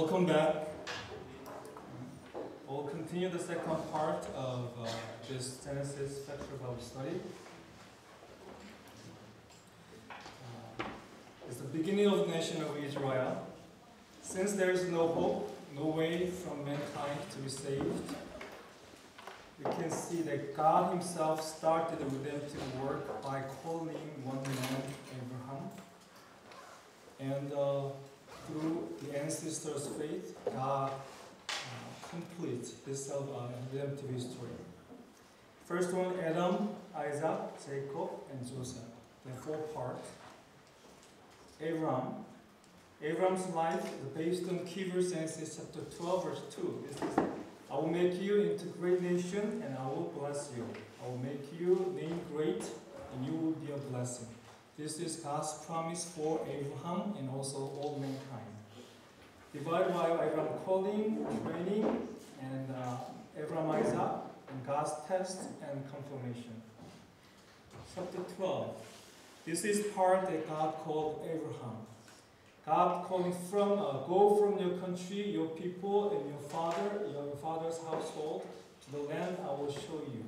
Welcome back. We'll continue the second part of uh, this Genesis factual Bible study. Uh, it's the beginning of the nation of Israel. Since there is no hope, no way from mankind to be saved, we can see that God Himself started the redemptive work by calling one man, Abraham. And uh, through the ancestors' faith, God uh, completes His uh, redemptive history. First one, Adam, Isaac, Jacob, and Joseph. The four parts. Abraham. Abraham's life is based on key verse Genesis chapter 12, verse 2. It says, I will make you into a great nation and I will bless you. I will make you name great and you will be a blessing. This is God's promise for Abraham and also all mankind. Divided by Abraham calling, training, and uh, Abraham Isaac, and God's test and confirmation. Chapter 12. This is part that God called Abraham. God calling from, uh, go from your country, your people, and your father, your father's household, to the land I will show you.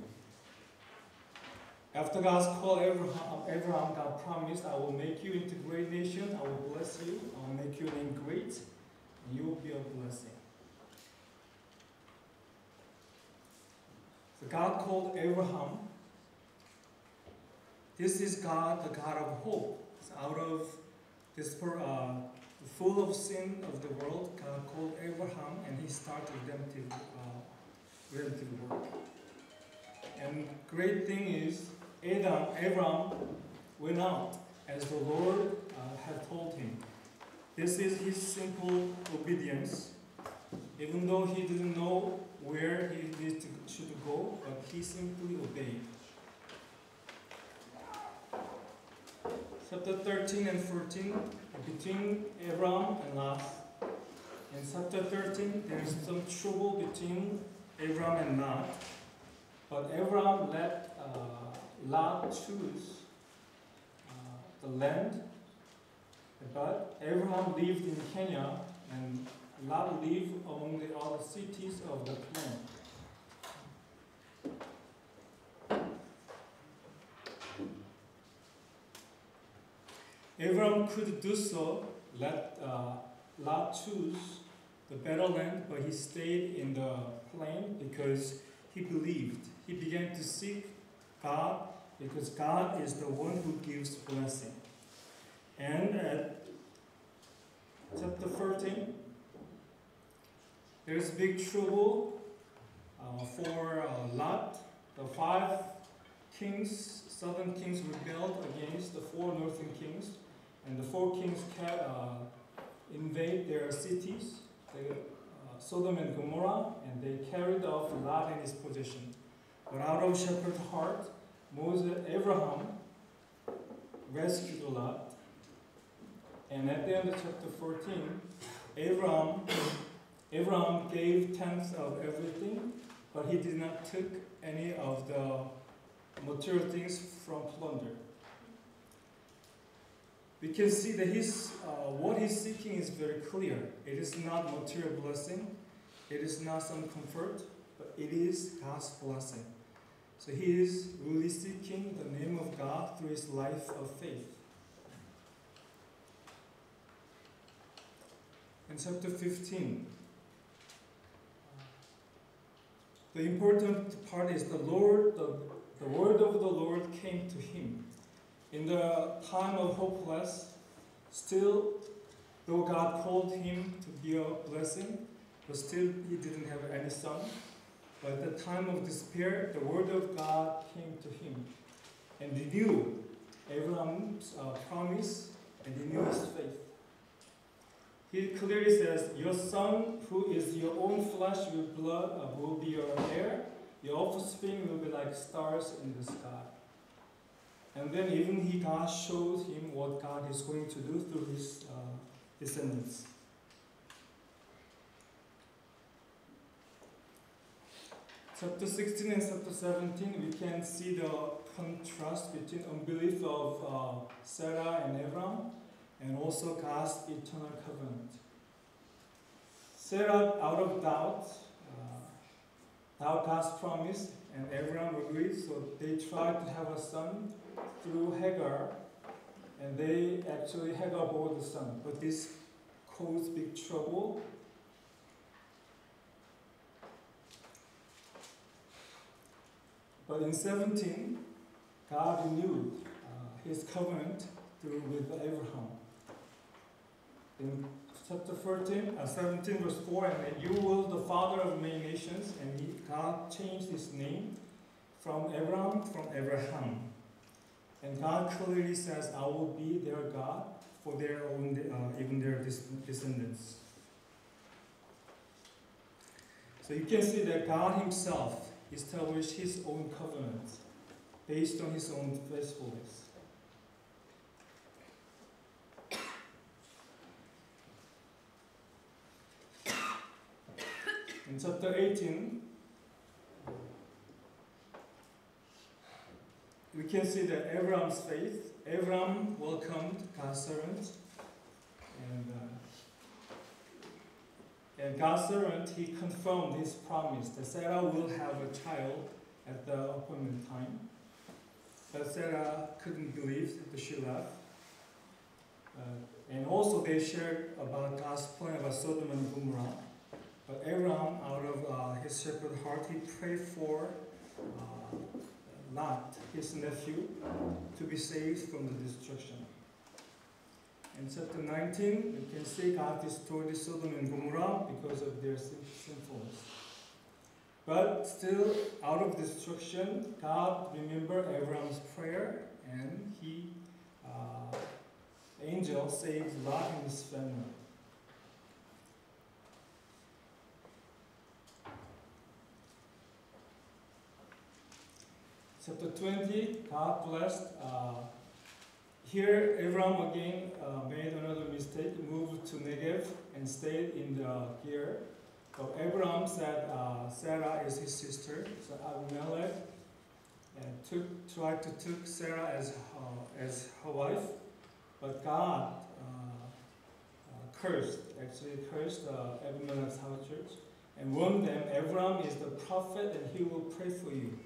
After God's call, Abraham, Abraham, God promised, I will make you into great nation, I will bless you, I will make your name great, and you will be a blessing. So God called Abraham. This is God, the God of hope. It's out of this uh, full of sin of the world, God called Abraham and he started redemptive, uh, redemptive work. And great thing is, Adam, Abraham went out as the Lord uh, had told him. This is his simple obedience. Even though he didn't know where he to, should go, but he simply obeyed. chapter 13 and 14, between Abraham and Lot. In chapter 13, there is some trouble between Abraham and Lot. But Abraham let uh, Lot choose uh, the land. But Abraham lived in Canaan and Lot lived among the other cities of the plain. Abraham could do so, let uh, Lot choose the better land, but he stayed in the plain because he believed. He began to seek God because God is the one who gives blessing. And at chapter 13, there's big trouble uh, for uh, Lot. The five kings, southern kings rebelled against the four northern kings. And the four kings uh, invade their cities, they, uh, Sodom and Gomorrah, and they carried off Lot and his possession. But out of shepherd's heart, Moses, Abraham rescued Lot. And at the end of chapter 14, Abraham, Abraham gave tenths of everything, but he did not take any of the material things from plunder we can see that his, uh, what he's seeking is very clear. It is not material blessing, it is not some comfort, but it is God's blessing. So he is really seeking the name of God through his life of faith. In chapter 15, the important part is the Lord, the, the word of the Lord came to him in the time of hopeless, still, though God called him to be a blessing, but still he didn't have any son. But at the time of despair, the word of God came to him. And renewed Abraham's uh, promise, and renewed his faith. He clearly says, Your son, who is your own flesh with blood, uh, will be your heir. Your offspring will be like stars in the sky. And then even he God shows him what God is going to do through his uh, descendants. Chapter 16 and chapter 17, we can see the contrast between unbelief of uh, Sarah and Abraham and also God's eternal covenant. Sarah, out of doubt, uh, doubt God's promise, and Abraham agreed. So they tried to have a son through Hagar, and they actually Hagar bore the son. But this caused big trouble. But in 17, God renewed uh, his covenant through with Abraham. In chapter 14, uh, 17, verse 4, and you will the father of many nations, and he, God changed his name from Abraham from Abraham. And God clearly says, I will be their God for their own, uh, even their descendants. So you can see that God Himself established His own covenant based on His own faithfulness. In chapter 18, we can see that Abraham's faith, Abraham welcomed God's servant, and, uh, and God's servant, he confirmed his promise that Sarah will have a child at the appointed time. But Sarah couldn't believe that she left. Uh, and also they shared about God's plan about Sodom and Gomorrah. But Abraham, out of uh, his shepherd heart, he prayed for uh, Lot, his nephew, to be saved from the destruction. In chapter 19, you can see God destroyed Sodom and Gomorrah because of their sinfulness. But still, out of destruction, God remembered Abraham's prayer and he, uh, angel saved Lot and his family. Chapter 20, God blessed. Uh, here, Abraham again uh, made another mistake, moved to Negev and stayed in the Gerar. So Abraham said uh, Sarah is his sister, so Abimelech and took, tried to take Sarah as her, as her wife, but God uh, uh, cursed, actually cursed uh, Abimelech's house church and warned them, Abraham is the prophet and he will pray for you.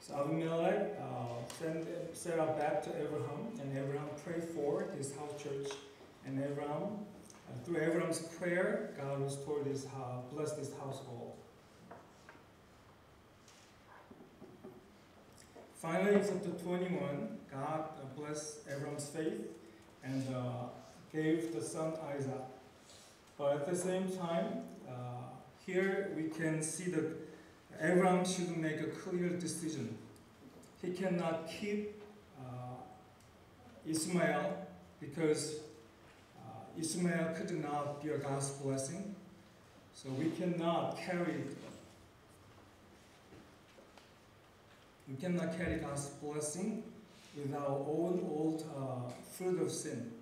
So Abimelech uh, sent Sarah back to Abraham, and Abraham prayed for his house church. And Abraham, uh, through Abraham's prayer, God restored his, uh, blessed his household. Finally, in chapter 21, God blessed Abraham's faith and uh, gave the son Isaac. But at the same time, uh, here we can see that Abraham should make a clear decision. He cannot keep uh, Ishmael because uh, Ishmael could not be a God's blessing. So we cannot carry we cannot carry God's blessing with our own old uh, fruit of sin.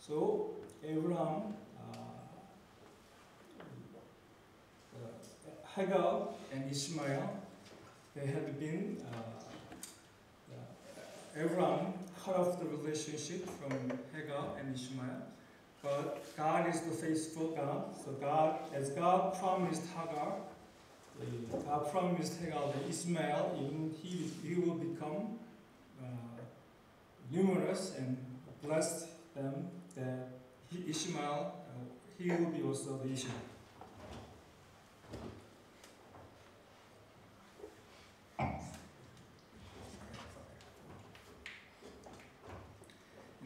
So Abraham Hagar and Ishmael, they had been, uh, uh, Abraham cut off the relationship from Hagar and Ishmael. But God is the faithful God. So God, as God promised Hagar, God promised Hagar that Ishmael, even he, he will become uh, numerous and bless them, that Ishmael, uh, he will be also the Ishmael.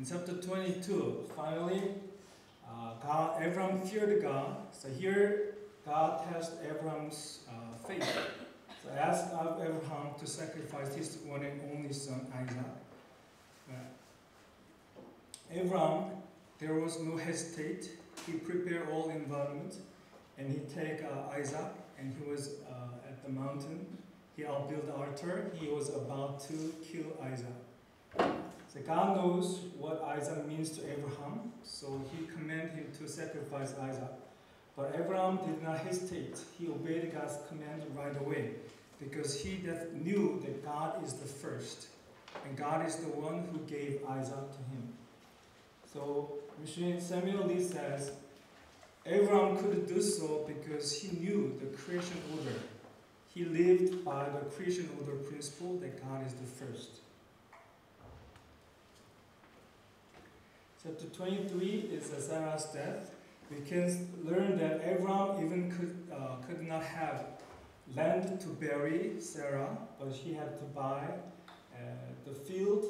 In chapter 22, finally, uh, God, Abraham feared God. So here, God tests Abraham's uh, faith. So asked Abraham to sacrifice his one and only son, Isaac. Uh, Abraham, there was no hesitate. He prepared all environment, and he take uh, Isaac, and he was uh, at the mountain. He outbuilt the altar. He was about to kill Isaac. So God knows what Isaac means to Abraham, so he commanded him to sacrifice Isaac. But Abraham did not hesitate. He obeyed God's command right away because he knew that God is the first and God is the one who gave Isaac to him. So Samuel Lee says, Abraham could do so because he knew the creation order. He lived by the creation order principle that God is the first. Chapter 23 is Sarah's death. We can learn that Abraham even could, uh, could not have land to bury Sarah, but he had to buy uh, the field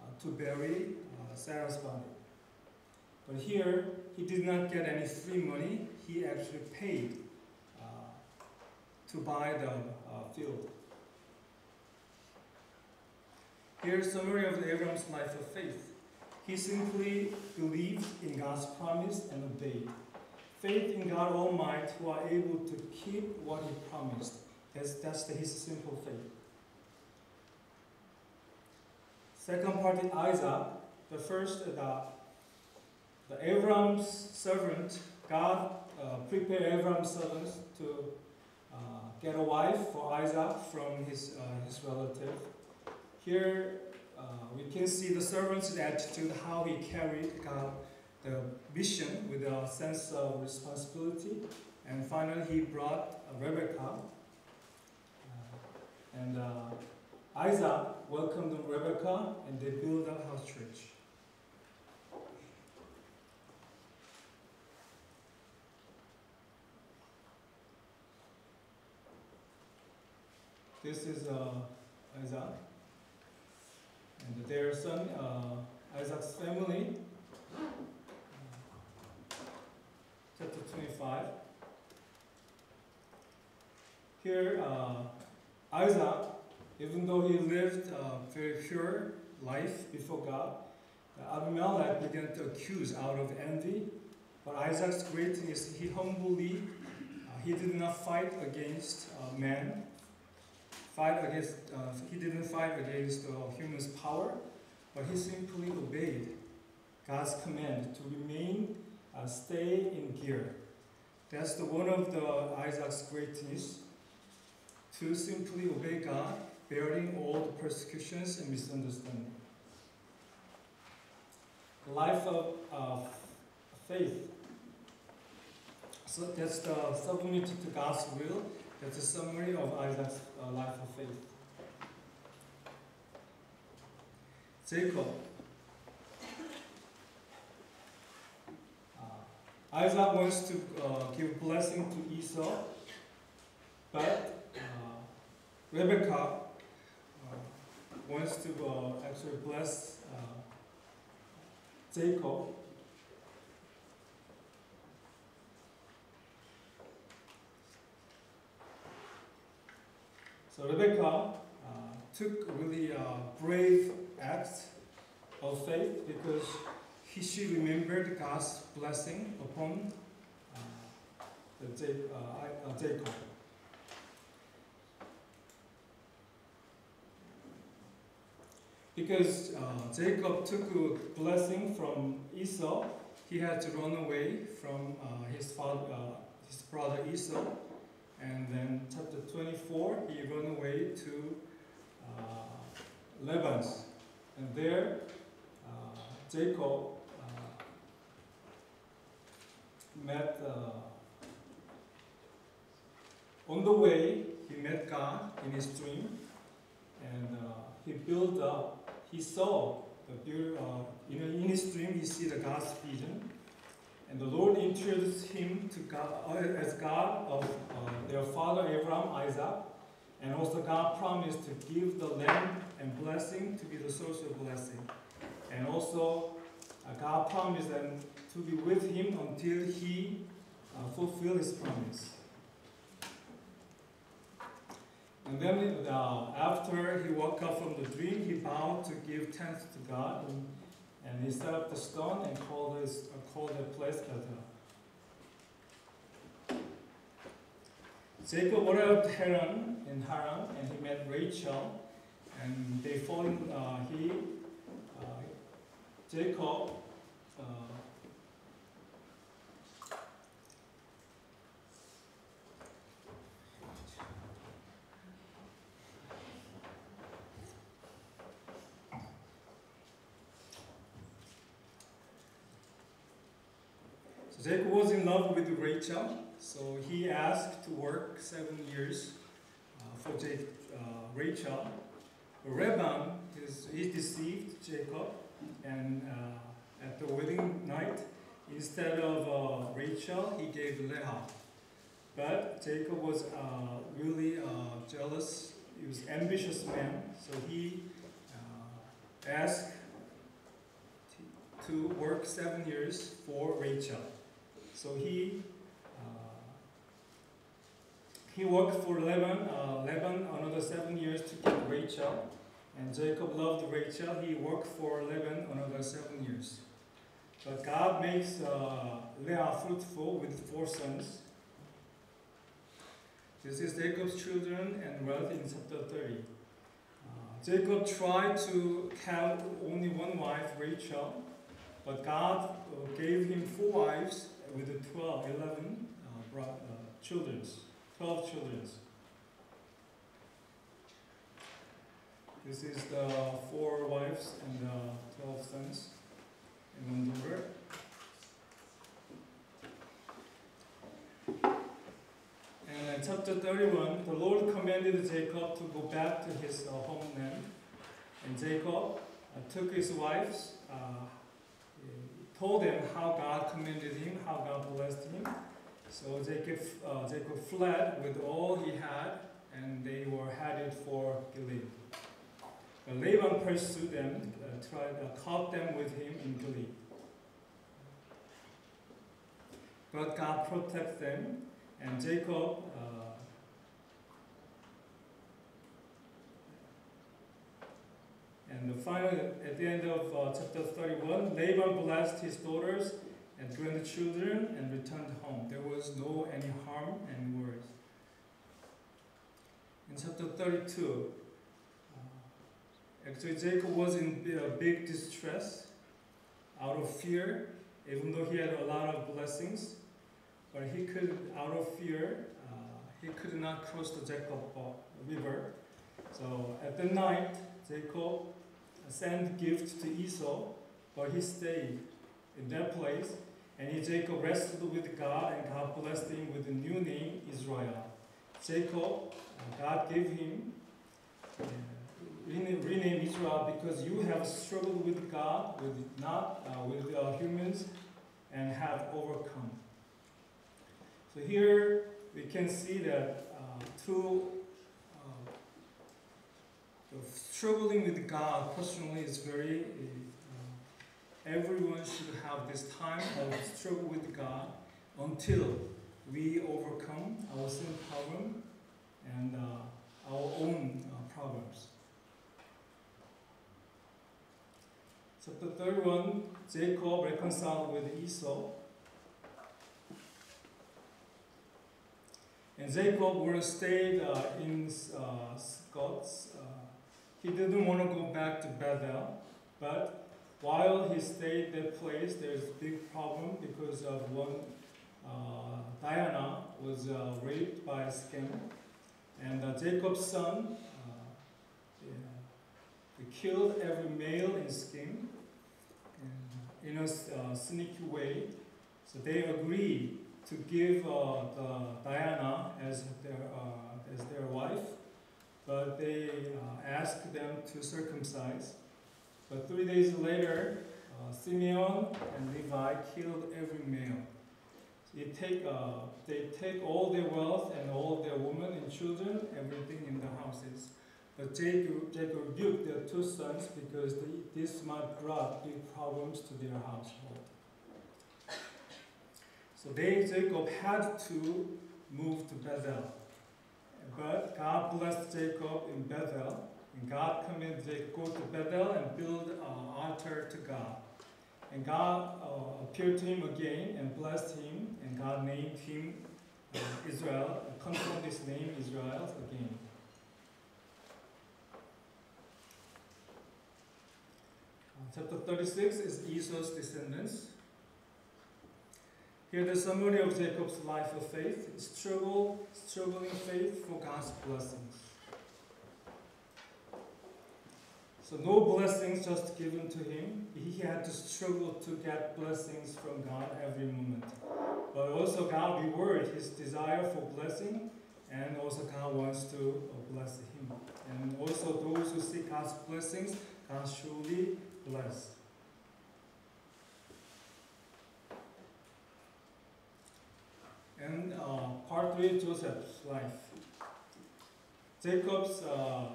uh, to bury uh, Sarah's body. But here, he did not get any free money. He actually paid uh, to buy the uh, field. Here's a summary of Abraham's life of faith. He simply believed in God's promise and obeyed. Faith in God Almighty who are able to keep what He promised. That's, that's the, his simple faith. Second part is Isaac. The first, the, the Abraham's servant, God uh, prepared Abraham's servant to uh, get a wife for Isaac from his, uh, his relative. Here uh, we can see the servant's attitude, how he carried God, the mission with a sense of responsibility. And finally, he brought Rebecca. Uh, and uh, Isaac welcomed Rebecca, and they built a house church. This is uh, Isaac and their son, uh, Isaac's family. Chapter 25. Here, uh, Isaac, even though he lived a very pure life before God, Abimelech began to accuse out of envy. But Isaac's greatness, he humbly, uh, he did not fight against uh, man, fight against, uh, he didn't fight against uh, human's power, but he simply obeyed God's command to remain, uh, stay in Gerar. That's the one of the Isaac's greatness, to simply obey God, bearing all the persecutions and misunderstanding. Life of uh, faith. So that's the submit to God's will that's a summary of Isaac's uh, life of faith. Jacob. Uh, Isaac wants to uh, give blessing to Esau, but uh, Rebecca uh, wants to uh, actually bless Jacob So Rebecca uh, took really a brave act of faith because he, she remembered God's blessing upon uh, uh, uh, Jacob. Because uh, Jacob took a blessing from Esau, he had to run away from uh, his father, his brother Esau and then chapter 24, he ran away to uh, Laban. And there, uh, Jacob uh, met, uh, on the way, he met God in his dream. And uh, he built up, he saw the beauty, uh, you in his dream, he see the God's vision. And the Lord introduced him to God uh, as God of uh, their father Abraham, Isaac, and also God promised to give the land and blessing to be the source of blessing. And also uh, God promised them to be with him until he uh, fulfilled his promise. And then uh, after he woke up from the dream, he vowed to give tenth to God. And and he set up the stone and called, his, uh, called that place Bethel. Jacob to Haran in Haran and he met Rachel and they in, uh, he, uh, Jacob, uh, Jacob was in love with Rachel, so he asked to work seven years uh, for J- uh, Rachel. Is he deceived Jacob, and uh, at the wedding night, instead of uh, Rachel, he gave Leah. But Jacob was uh, really uh, jealous. He was ambitious man, so he asked to work seven years for Rachel. So he uh, he worked for Laban, uh, Laban another seven years to get Rachel, and Jacob loved Rachel. He worked for Laban another seven years. But God makes uh, Leah fruitful with four sons. This is Jacob's children and wealth in chapter 30. Uh, Jacob tried to have only one wife, Rachel, but God uh, gave him four wives with 12, 11 uh, bro- uh, children, 12 children. This is the four wives and the 12 sons and one daughter. And in chapter 31, the Lord commanded Jacob to go back to his uh, homeland. And Jacob uh, took his wives, uh, told them how God commanded him, how God blessed him. So Jacob, uh, Jacob fled with all he had, and they were headed for Gilead. But Laban pursued them, uh, tried, uh, caught them with him in Gilead. But God protected them, and Jacob uh, and the final at the end of uh, chapter 31 Laban blessed his daughters and grandchildren and returned home. There was no any harm and worries in chapter 32 uh, actually Jabbok was in uh, big distress out of fear even though he had a lot of blessings. But he could, out of fear, uh, he could not cross the Jacob uh, river. So at the night, Jacob sent gift to Esau, but he stayed in that place. And he, Jacob wrestled with God, and God blessed him with a new name, Israel. Jacob, God gave him uh, rename, Israel because you have struggled with God, with not uh, with uh, humans, and have overcome. So here we can see that uh, through the struggling with God personally is very. Uh, everyone should have this time of struggle with God until we overcome our sin problem and uh, our own uh, problems. Chapter 31, Jacob reconciled with Esau. And Jacob would stayed uh, in uh, Succoth. He didn't want to go back to Bethel, but while he stayed that place, there's a big problem because of one uh, Dinah was uh, raped by a Shechem, and uh, Jacob's son uh, yeah, killed every male in Sichem in a uh, sneaky way. So they agreed to give uh, the Dinah as their as their wife, but they uh, asked them to circumcise. But three days later, uh, Simeon and Levi killed every male. They take uh, they take all their wealth and all their women and children, everything in the houses. But Jacob, Jacob rebuked their two sons because they, this might brought big problems to their household. So they, Jacob had to move to Bethel. But God blessed Jacob in Bethel, and God commanded Jacob go to Bethel and build an altar to God. And God uh, appeared to him again and blessed him, and God named him uh, Israel, and confirmed his name Israel again. Uh, Chapter 36 is Esau's descendants. Here the summary of Jacob's life of faith, struggle, struggling faith for God's blessings. So no blessings just given to him. He had to struggle to get blessings from God every moment. But also God reward his desire for blessing and also God wants to bless him. And also those who seek God's blessings, God surely bless. And Joseph's life. Jacob's uh,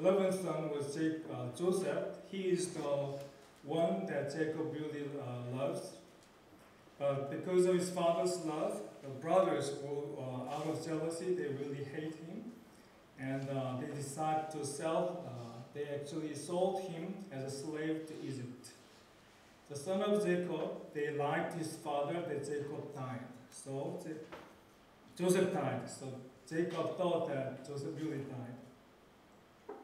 11th son was uh, Joseph. He is the one that Jacob really uh, loves. But because of his father's love, the brothers, were, uh, out of jealousy, they really hate him. And uh, they decide to sell, uh, they actually sold him as a slave to Egypt. The son of Jacob, they liked his father that Jacob died. So Joseph died. So Jacob thought that Joseph really died.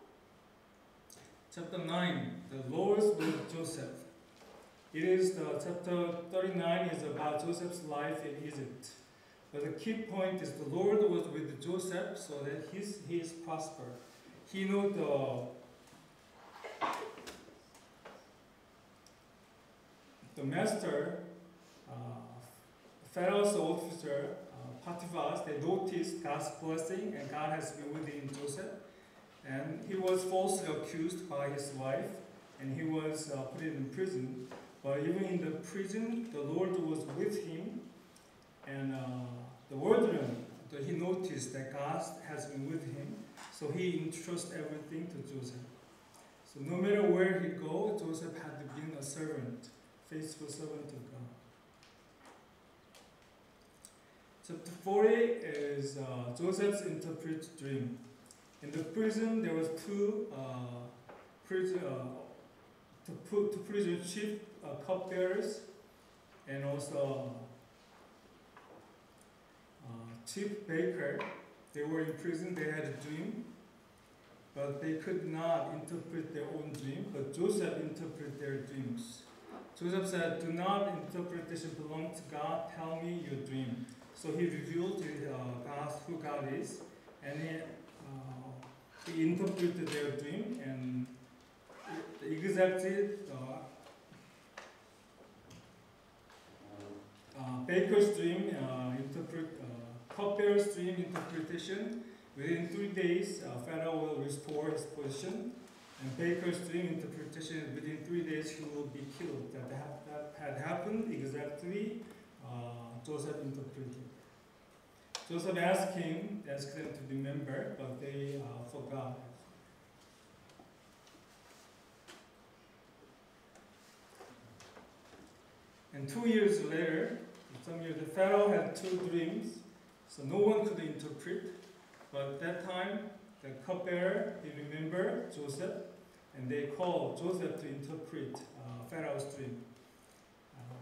Chapter 9, the Lord's with Joseph. It is the chapter 39 is about Joseph's life in Egypt. But the key point is the Lord was with Joseph so that he's, he is prosper. He knew the the master, uh, Pharaoh's officer, uh, Potiphar, they noticed God's blessing and God has been within Joseph. And he was falsely accused by his wife, and he was uh, put in prison. But even in the prison, the Lord was with him, and uh, the warden, he noticed that God has been with him, so he entrusts everything to Joseph. So no matter where he goes, Joseph had been a servant, faithful servant of God. Chapter 40 is uh, Joseph's interpret dream. In the prison, there was two uh, prison, uh, put, to prison chief uh, cupbearers and also uh, chief baker. They were in prison. They had a dream, but they could not interpret their own dream. But Joseph interpreted their dreams. Joseph said, "Do not interpretation belong to God. Tell me your dream." So he revealed to uh, God who God is, and he he interpreted their dream and exactly uh, uh, Baker's dream uh, interpret uh, cupbearer's dream interpretation. Within three days, uh, Pharaoh will restore his position, and Baker's dream interpretation within three days he will be killed. That, that had happened exactly. Uh, Joseph interpreted. Joseph asked him, asked them to remember, but they uh, forgot. And two years later, some years, the Pharaoh had two dreams, so no one could interpret. But at that time, the cupbearer, he remembered Joseph, and they called Joseph to interpret uh, Pharaoh's dream. Uh,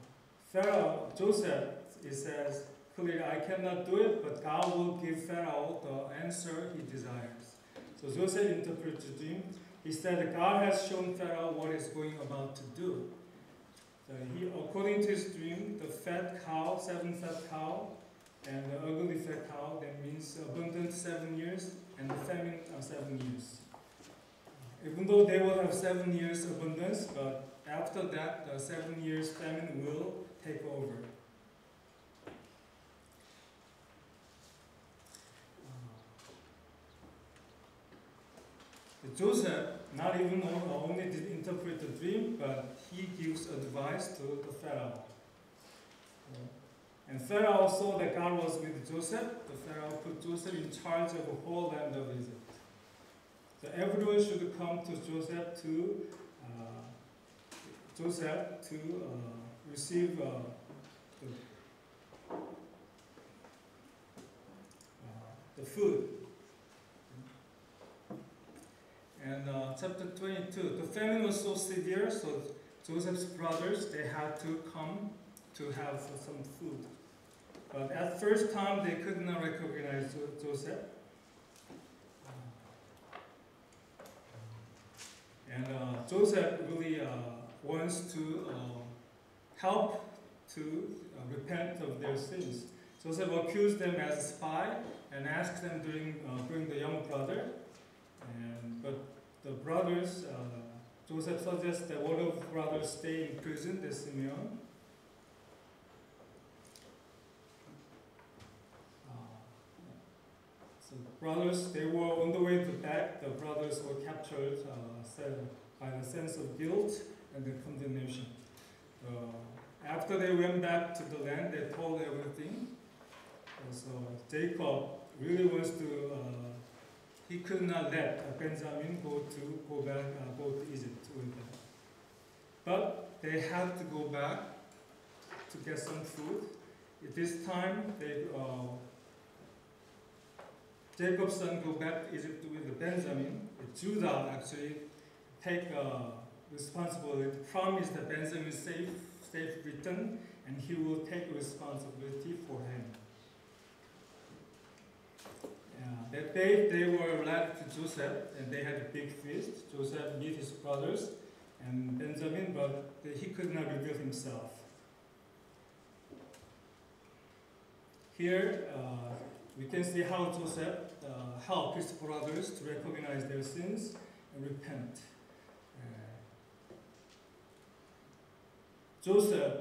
Pharaoh, Joseph, it says, clearly, I cannot do it, but God will give Pharaoh the answer he desires. So Joseph interpreted the dream. He said God has shown Pharaoh what he's going about to do. So he, according to his dream, the fat cow, seven fat cow, and the ugly fat cow, that means abundant seven years, and the famine are seven years. Even though they will have seven years abundance, but after that, the seven years famine will take over. Joseph not even only did interpret the dream, but he gives advice to the Pharaoh. And Pharaoh saw that God was with Joseph. The Pharaoh put Joseph in charge of the whole land of Egypt. So everyone should come to Joseph to uh, Joseph to uh, receive uh, the, uh, the food and uh, chapter 22, the famine was so severe, so Joseph's brothers, they had to come to have some food. But at first time, they could not recognize Joseph. And uh, Joseph really uh, wants to uh, help to uh, repent of their sins. Joseph accused them as a spy and asked them to uh, the young brother. And, but the brothers, uh, Joseph suggests that one of the brothers stay in prison, the Simeon. Uh, so the brothers, they were on the way to back. The brothers were captured uh, by the sense of guilt and the condemnation. Uh, after they went back to the land, they told everything. And so Jacob really wants to. He could not let Benjamin go to go back uh, go to Egypt with them. But they had to go back to get some food. At this time, they, uh, Jacob's son go back to Egypt with Benjamin. Judah actually take uh, responsibility, promise that Benjamin safe, safe return, and he will take responsibility for him. Yeah, that day they were led to Joseph, and they had a big feast. Joseph meet his brothers and Benjamin, but he could not reveal himself. Here uh, we can see how Joseph uh, helped his brothers to recognize their sins and repent. Uh, Joseph,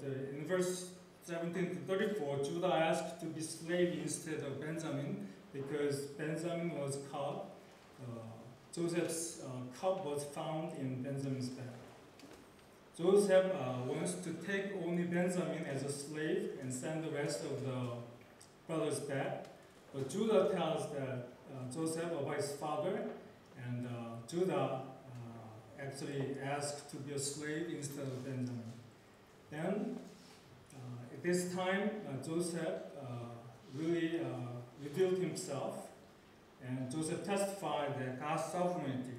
the, in verse 17 to 34, Judah asked to be slave instead of Benjamin because Benjamin was caught. Uh, Joseph's uh, cup was found in Benjamin's bag. Joseph uh, wants to take only Benjamin as a slave and send the rest of the brothers back. But Judah tells that uh, Joseph about his father, and uh, Judah uh, actually asked to be a slave instead of Benjamin. Then, uh, at this time, Joseph really revealed himself and Joseph testified that God's sovereignty.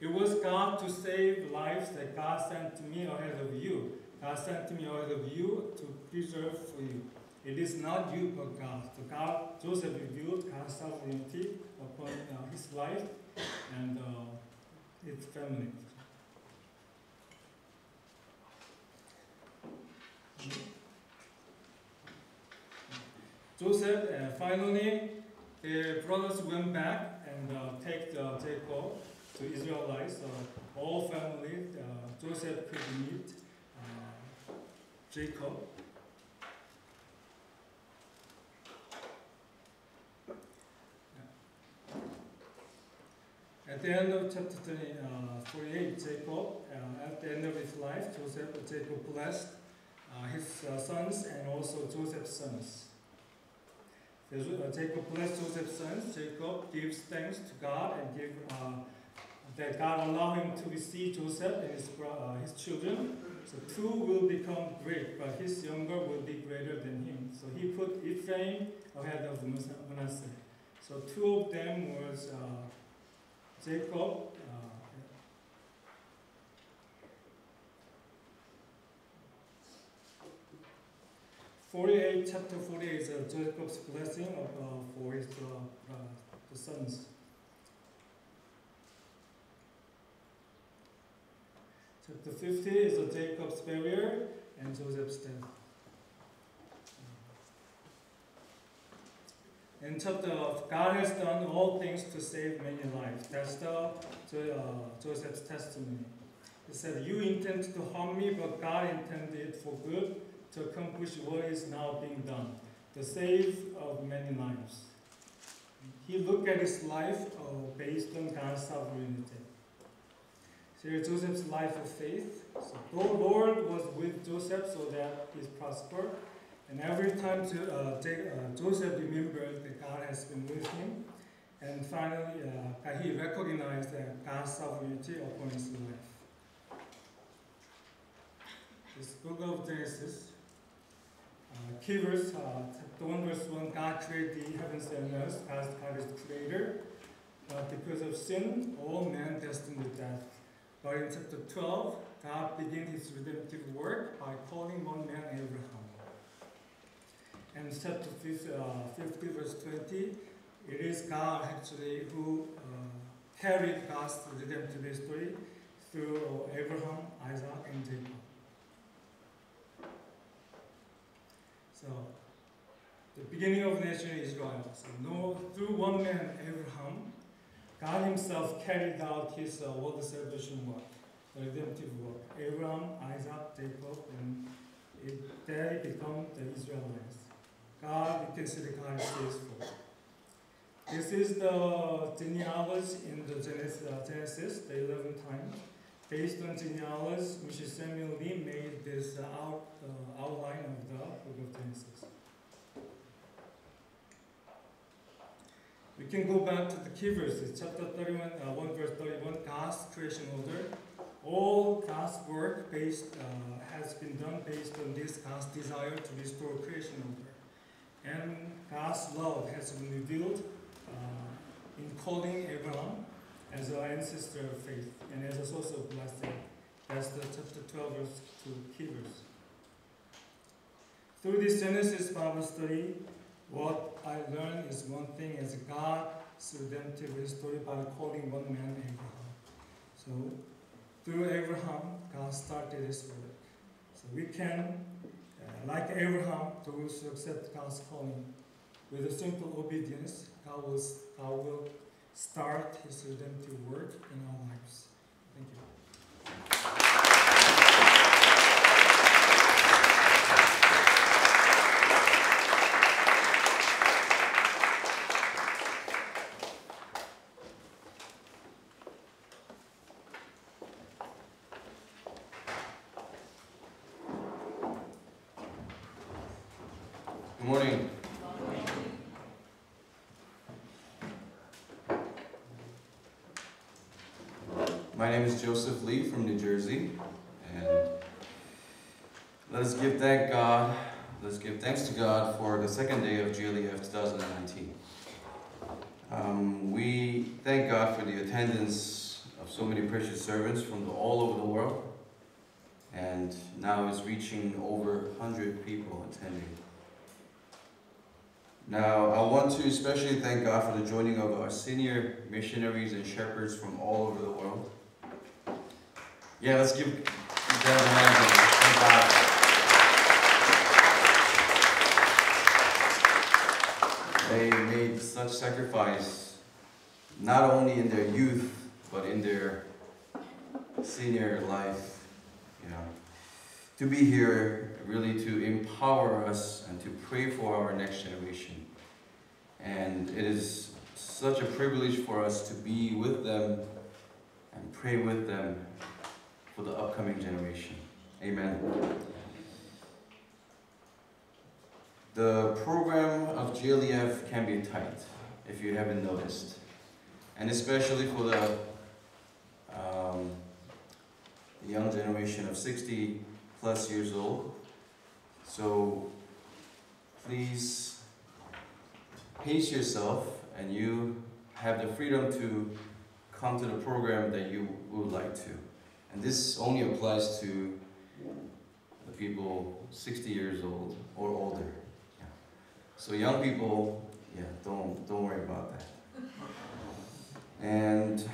It was God to save lives that God sent to me ahead of you. God sent me ahead of you to preserve for you. It is not you but God. So God, Joseph revealed God's sovereignty upon uh, his life and uh, family. Joseph uh, finally the brothers went back and uh, take uh, Jacob to Israelites. Uh, all family, uh, Joseph could meet uh, Jacob. At the end of chapter 20, uh, 48, Jacob, at the end of his life, Joseph, Jacob blessed his sons and also Joseph's sons. Jacob blessed Joseph's sons. Jacob gives thanks to God and give uh, that God allow him to receive Joseph and his, uh, his children. So two will become great, but his younger will be greater than him. So he put Ephraim ahead of Manasseh. So two of them was uh, Jacob 48, chapter 48 is uh, Jacob's blessing of, uh, for his uh, uh, the sons. Chapter 50 is uh, Jacob's burial and Joseph's death. In chapter of God has done all things to save many lives. That's the uh, Joseph's testimony. He said, You intended to harm me, but God intended it for good to accomplish what is now being done, the save of many lives. He looked at his life uh, based on God's sovereignty. Here Joseph's life of faith. So the Lord was with Joseph so that he prospered. And every time to, uh, uh, Joseph remembered that God has been with him. And finally, uh, he recognized that God's sovereignty upon his life. This book of Genesis key verse, uh, the one verse 1, God created the heavens and earth as God is creator. Uh, because of sin, all men destined to death. But in chapter 12, God began his redemptive work by calling one man Abraham. And chapter 50, uh, 50 verse 20, it is God actually who uh, carried God's redemptive history through Abraham, Isaac, and Jacob. So, the beginning of nation is Israel. So, no, through one man, Abraham, God Himself carried out His uh, world salvation work, the redemptive work. Abraham, Isaac, Jacob, and it, they become the Israelites. God, the God faithful. This is the genealogy in the Genesis, uh, Genesis the 11th time. Based on genealogy, Mrs. Samuel Lee made this uh, out, uh, outline of the book of Genesis. We can go back to the key verses, chapter 31, uh, 1 verse 31, God's creation order. All God's work based uh, has been done based on this God's desire to restore creation order. And God's love has been revealed uh, in calling Abraham as our ancestor of faith and as a source of blessing. That's the chapter 12 verse 2 key verse. Through this Genesis Bible study, what I learned is one thing as God's redemptive story by calling one man Abraham. So through Abraham, God started His work. So we can, uh, like Abraham, those who accept God's calling with a simple obedience, God will, God will start His redemptive work in our lives. Thank you. Good morning. My name is Joseph Lee from New Jersey, and let us give thank God, let's give thanks to God for the second day of GLEF 2019. Um, we thank God for the attendance of so many precious servants from all over the world, and now it's reaching over 100 people attending. Now, I want to especially thank God for the joining of our senior missionaries and shepherds from all over the world. Yeah, let's give them. Thank God. They made such sacrifice, not only in their youth, but in their senior life, you know, to be here really to empower us and to pray for our next generation. And it is such a privilege for us to be with them and pray with them for the upcoming generation. Amen. The program of GLEF can be tight, if you haven't noticed. And especially for the, um, the young generation of 60 plus years old. So please pace yourself and you have the freedom to come to the program that you would like to. And this only applies to the people 60 years old or older. Yeah. So young people, yeah, don't don't worry about that. And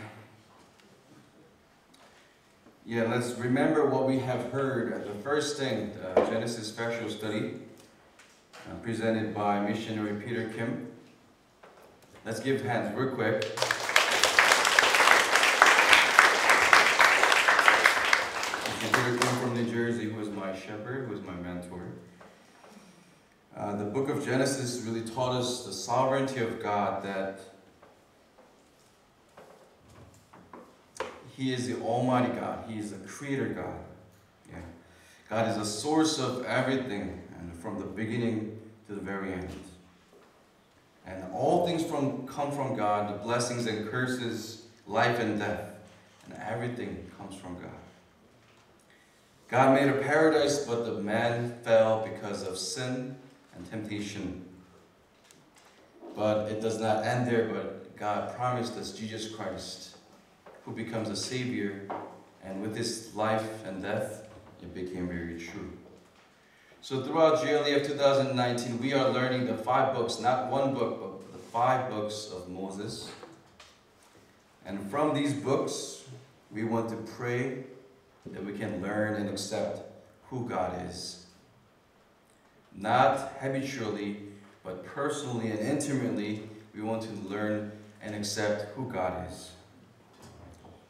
yeah, let's remember what we have heard at the first thing, the Genesis special study, uh, presented by missionary Peter Kim. Let's give hands real quick. Peter from New Jersey, who is my shepherd, who is my mentor. Uh, the book of Genesis really taught us the sovereignty of God that He is the Almighty God. He is the Creator God. Yeah. God is the source of everything, and from the beginning to the very end. And all things from come from God, the blessings and curses, life and death, and everything comes from God. God made a paradise, but the man fell because of sin and temptation. But it does not end there, but God promised us Jesus Christ, who becomes a Savior, and with his life and death, it became very true. So throughout GLEF 2019, we are learning the five books, not one book, but the five books of Moses. And from these books, we want to pray that we can learn and accept who God is. Not habitually, but personally and intimately, we want to learn and accept who God is.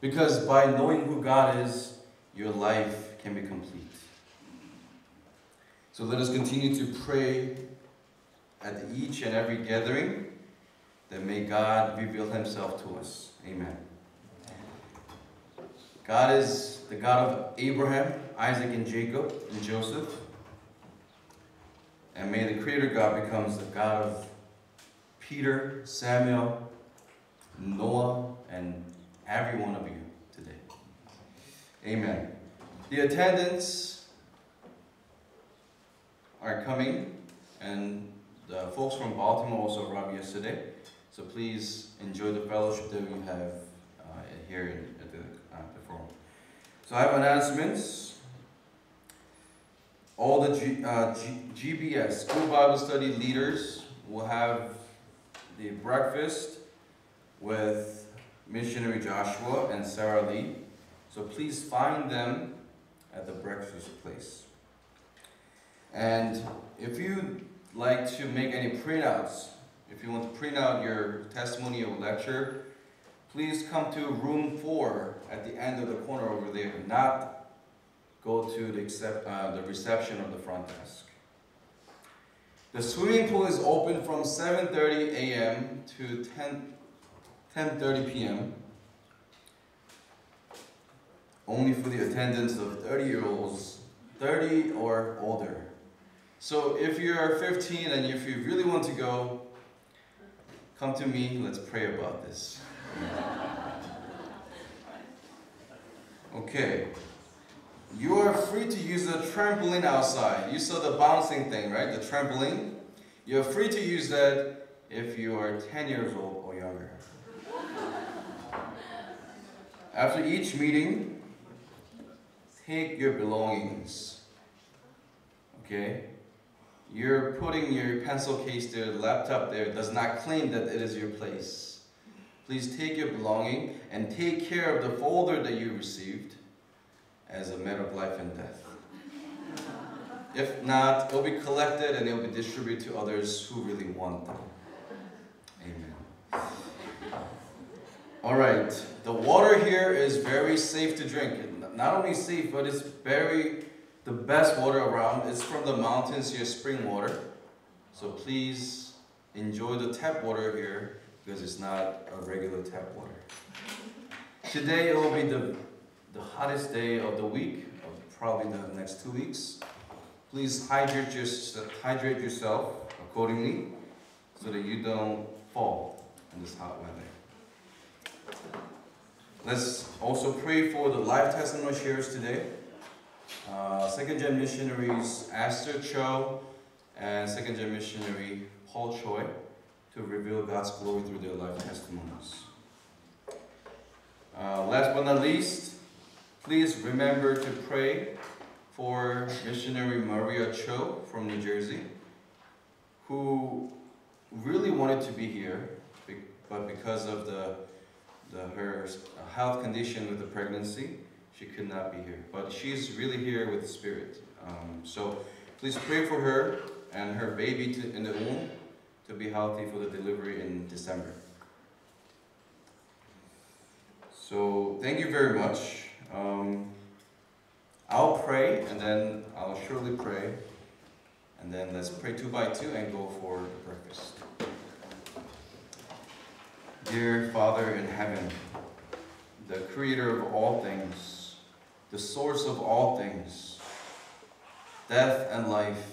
Because by knowing who God is, your life can be complete. So let us continue to pray at each and every gathering that may God reveal Himself to us. Amen. God is the God of Abraham, Isaac, and Jacob, and Joseph. And may the Creator God becomes the God of Peter, Samuel, Noah, and every one of you today. Amen. The attendants are coming, and the folks from Baltimore also arrived yesterday. So please enjoy the fellowship that we have uh, here in, at the, uh, the forum. So I have announcements. All the G, uh, G, GBS, School Bible Study leaders, will have the breakfast with missionary Joshua and Sarah Lee. So please find them at the breakfast place. And if you'd like to make any printouts, if you want to print out your testimony or lecture, please come to room four at the end of the corner over there, not go to the, accept, uh, the reception of the front desk. The swimming pool is open from 7.30 a.m. to 10, 10.30 p.m. Only for the attendance of 30 year olds, 30 or older. So if you're 15 and if you really want to go, come to me, let's pray about this. Okay. You are free to use the trampoline outside. You saw the bouncing thing, right? The trampoline. You're free to use that if you are 10 years old or younger. After each meeting, take your belongings. Okay? You're putting your pencil case there, laptop there, does not claim that it is your place. Please take your belonging and take care of the folder that you received as a matter of life and death. If not, it'll be collected and it'll be distributed to others who really want them. Amen. All right, the water here is very safe to drink. Not only safe, but it's very the best water around. It's from the mountains here, spring water. So please enjoy the tap water here because it's not a regular tap water. Today it will be the, the hottest day of the week, of probably the next two weeks. Please hydrate, your, hydrate yourself accordingly so that you don't fall in this hot weather. Let's also pray for the live testimony shares today. Uh, second gen missionaries Esther Cho and second gen missionary Paul Choi to reveal God's glory through their life testimonies. Uh, last but not least, please remember to pray for missionary Maria Cho from New Jersey, who really wanted to be here, but because of the, the her health condition with the pregnancy, she could not be here. But she's really here with the Spirit. Um, so please pray for her and her baby to, in the womb to be healthy for the delivery in December. So thank you very much. Um, I'll pray and then I'll surely pray. And then let's pray two by two and go for the breakfast. Dear Father in heaven, the creator of all things, the source of all things, death and life,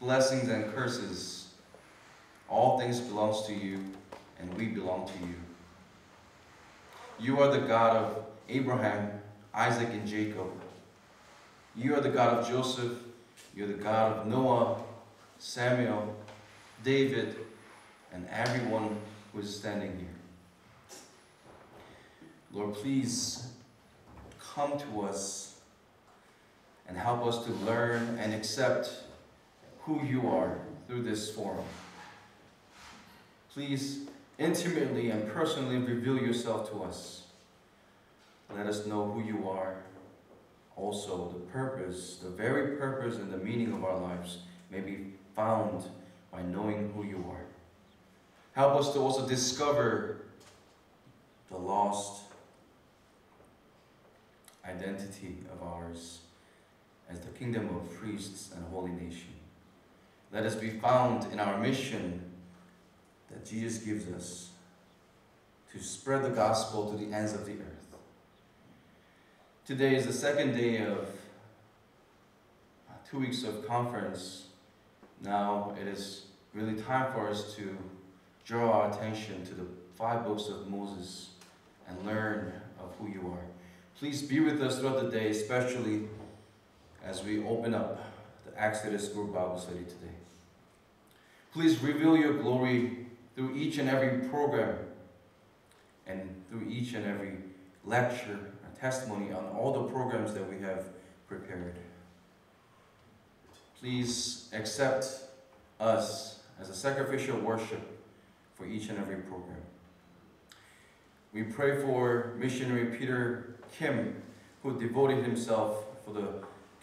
blessings and curses, all things belongs to you, and we belong to you. You are the God of Abraham, Isaac, and Jacob. You are the God of Joseph. You're the God of Noah, Samuel, David, and everyone who is standing here. Lord, please come to us and help us to learn and accept who you are through this forum. Please intimately and personally reveal yourself to us. Let us know who you are. Also, the purpose, the very purpose and the meaning of our lives may be found by knowing who you are. Help us to also discover the lost identity of ours as the kingdom of priests and holy nation. Let us be found in our mission that Jesus gives us to spread the gospel to the ends of the earth. Today is the second day of uh, two weeks of conference. Now it is really time for us to draw our attention to the five books of Moses and learn of who you are. Please be with us throughout the day, especially as we open up the Exodus Group Bible study today. Please reveal your glory through each and every program and through each and every lecture or testimony on all the programs that we have prepared. Please accept us as a sacrificial worship for each and every program. We pray for missionary Peter Kim, who devoted himself for the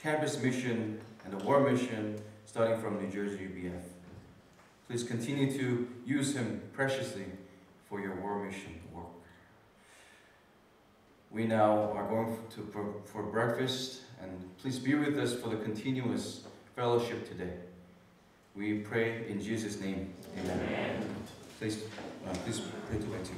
campus mission and the war mission starting from New Jersey UBF. Please continue to use him preciously for your war mission work. We now are going to, for, for breakfast, and please be with us for the continuous fellowship today. We pray in Jesus' name. Amen. Amen. Please, uh, please pray to enter.